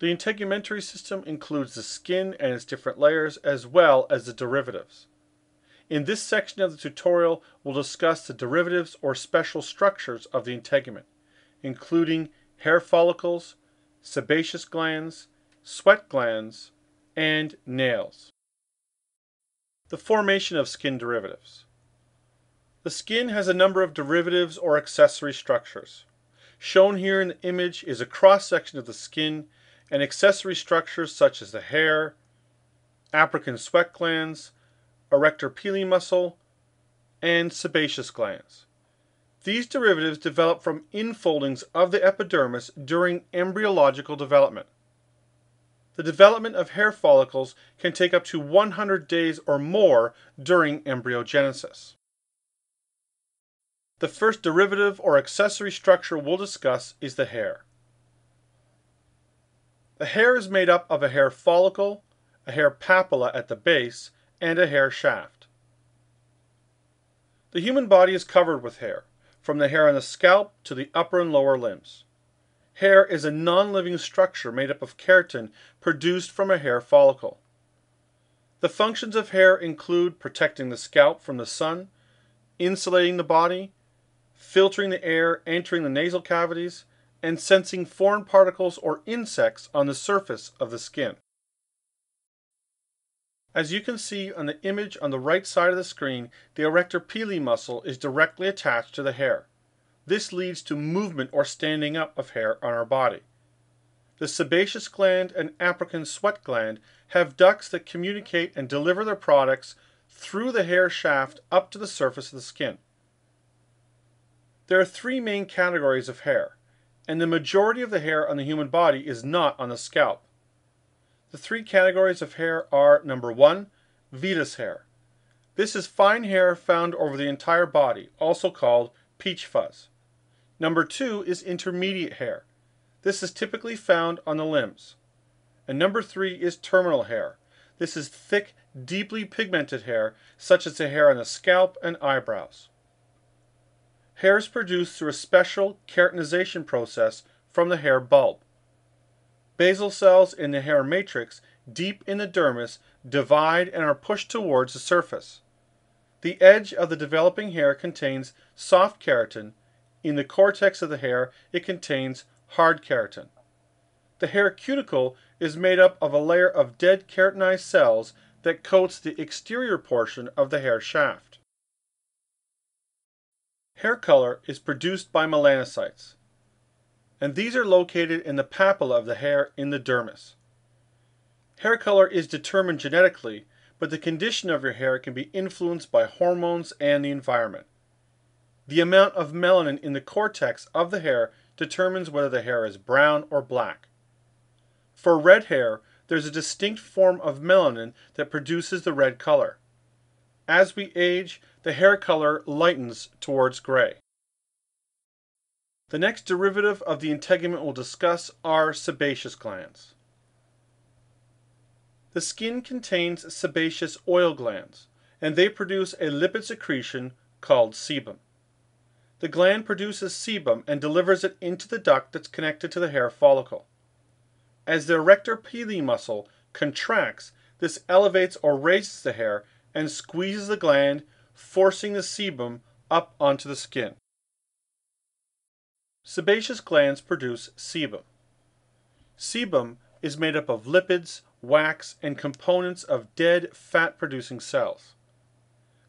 The integumentary system includes the skin and its different layers as well as the derivatives. In this section of the tutorial, we'll discuss the derivatives or special structures of the integument, including hair follicles, sebaceous glands, sweat glands, and nails. The formation of skin derivatives. The skin has a number of derivatives or accessory structures. Shown here in the image is a cross section of the skin and accessory structures such as the hair, apocrine sweat glands, erector pili muscle, and sebaceous glands. These derivatives develop from infoldings of the epidermis during embryological development. The development of hair follicles can take up to 100 days or more during embryogenesis. The first derivative or accessory structure we'll discuss is the hair. The hair is made up of a hair follicle, a hair papilla at the base, and a hair shaft. The human body is covered with hair, from the hair on the scalp to the upper and lower limbs. Hair is a non-living structure made up of keratin produced from a hair follicle. The functions of hair include protecting the scalp from the sun, insulating the body, filtering the air entering the nasal cavities, and sensing foreign particles or insects on the surface of the skin. As you can see on the image on the right side of the screen, the erector pili muscle is directly attached to the hair. This leads to movement or standing up of hair on our body. The sebaceous gland and apocrine sweat gland have ducts that communicate and deliver their products through the hair shaft up to the surface of the skin. There are three main categories of hair, and the majority of the hair on the human body is not on the scalp. The three categories of hair are number one, vellus hair. This is fine hair found over the entire body, also called peach fuzz. Number two is intermediate hair. This is typically found on the limbs. And number three is terminal hair. This is thick, deeply pigmented hair, such as the hair on the scalp and eyebrows. Hair is produced through a special keratinization process from the hair bulb. Basal cells in the hair matrix deep in the dermis divide and are pushed towards the surface. The edge of the developing hair contains soft keratin. In the cortex of the hair, it contains hard keratin. The hair cuticle is made up of a layer of dead keratinized cells that coats the exterior portion of the hair shaft. Hair color is produced by melanocytes, and these are located in the papilla of the hair in the dermis. Hair color is determined genetically, but the condition of your hair can be influenced by hormones and the environment. The amount of melanin in the cortex of the hair determines whether the hair is brown or black. For red hair, there's a distinct form of melanin that produces the red color. As we age, the hair color lightens towards gray. The next derivative of the integument we'll discuss are sebaceous glands. The skin contains sebaceous oil glands, and they produce a lipid secretion called sebum. The gland produces sebum and delivers it into the duct that's connected to the hair follicle. As the erector pili muscle contracts, this elevates or raises the hair and squeezes the gland forcing the sebum up onto the skin. Sebaceous glands produce sebum. Sebum is made up of lipids, wax, and components of dead fat-producing cells.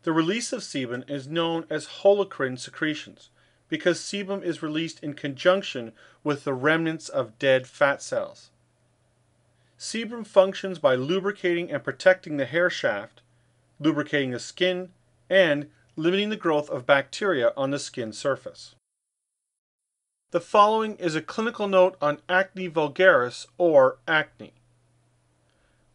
The release of sebum is known as holocrine secretions because sebum is released in conjunction with the remnants of dead fat cells. Sebum functions by lubricating and protecting the hair shaft, lubricating the skin, and limiting the growth of bacteria on the skin surface. The following is a clinical note on acne vulgaris or acne.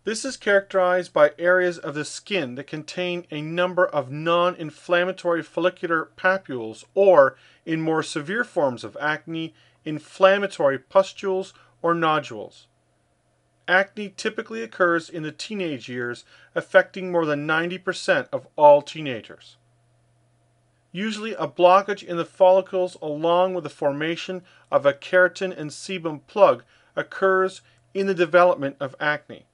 This is characterized by areas of the skin that contain a number of non-inflammatory follicular papules or, in more severe forms of acne, inflammatory pustules or nodules. Acne typically occurs in the teenage years, affecting more than 90% of all teenagers. Usually a blockage in the follicles along with the formation of a keratin and sebum plug occurs in the development of acne.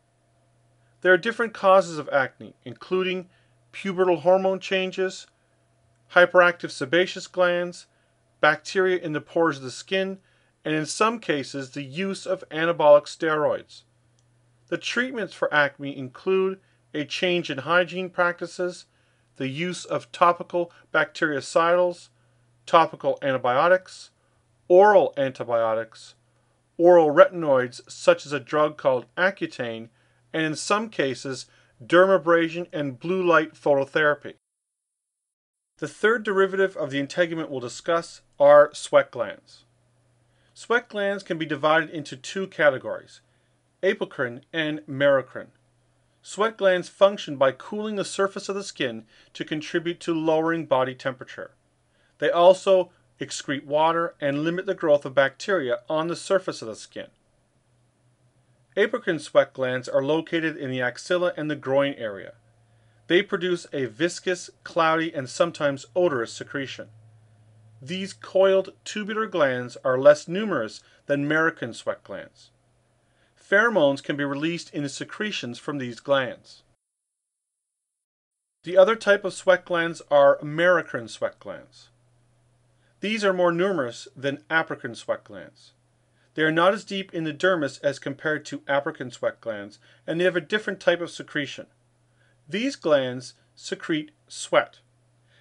There are different causes of acne, including pubertal hormone changes, hyperactive sebaceous glands, bacteria in the pores of the skin, and in some cases the use of anabolic steroids. The treatments for acne include a change in hygiene practices, the use of topical bactericidals, topical antibiotics, oral antibiotics, oral retinoids such as a drug called Accutane, and in some cases dermabrasion and blue light phototherapy. The third derivative of the integument we'll discuss are sweat glands. Sweat glands can be divided into two categories, apocrine and merocrine. Sweat glands function by cooling the surface of the skin to contribute to lowering body temperature. They also excrete water and limit the growth of bacteria on the surface of the skin. Apocrine sweat glands are located in the axilla and the groin area. They produce a viscous, cloudy, and sometimes odorous secretion. These coiled tubular glands are less numerous than merocrine sweat glands. Pheromones can be released in the secretions from these glands. The other type of sweat glands are merocrine sweat glands. These are more numerous than apocrine sweat glands. They are not as deep in the dermis as compared to apocrine sweat glands, and they have a different type of secretion. These glands secrete sweat.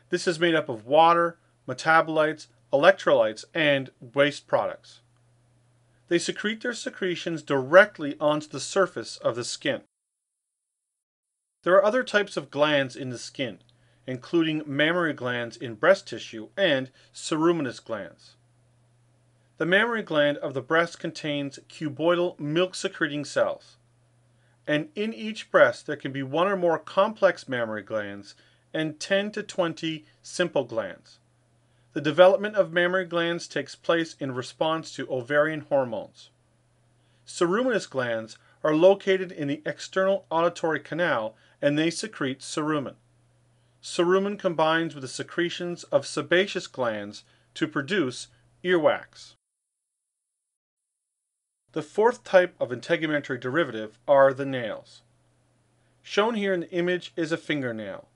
This is made up of water, metabolites, electrolytes, and waste products. They secrete their secretions directly onto the surface of the skin. There are other types of glands in the skin, including mammary glands in breast tissue and ceruminous glands. The mammary gland of the breast contains cuboidal milk secreting cells and in each breast there can be one or more complex mammary glands and 10 to 20 simple glands. The development of mammary glands takes place in response to ovarian hormones. Ceruminous glands are located in the external auditory canal and they secrete cerumen. Cerumen combines with the secretions of sebaceous glands to produce earwax. The fourth type of integumentary derivative are the nails. Shown here in the image is a fingernail.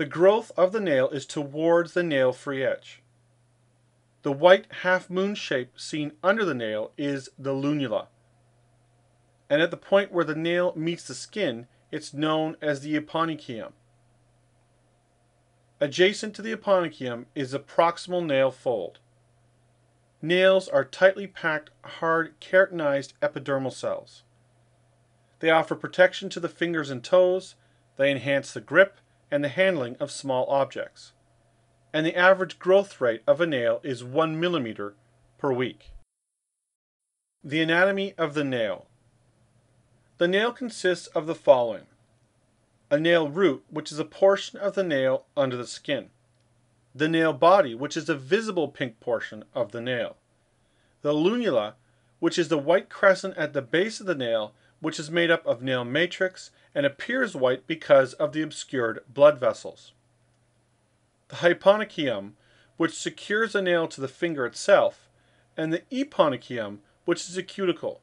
The growth of the nail is towards the nail-free edge. The white half-moon shape seen under the nail is the lunula. And at the point where the nail meets the skin, it's known as the eponychium. Adjacent to the eponychium is the proximal nail fold. Nails are tightly packed, hard, keratinized epidermal cells. They offer protection to the fingers and toes, they enhance the grip and the handling of small objects. And the average growth rate of a nail is 1 millimeter per week. The anatomy of the nail. The nail consists of the following. A nail root, which is a portion of the nail under the skin the nail body, which is the visible pink portion of the nail, the lunula, which is the white crescent at the base of the nail, which is made up of nail matrix and appears white because of the obscured blood vessels, the hyponychium, which secures the nail to the finger itself, and the eponychium, which is a cuticle.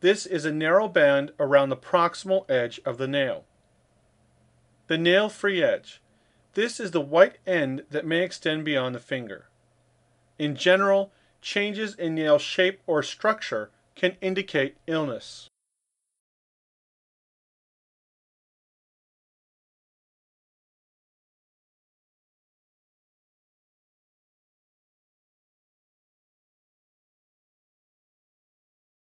This is a narrow band around the proximal edge of the nail. The nail free edge. This is the white end that may extend beyond the finger. In general, changes in nail shape or structure can indicate illness.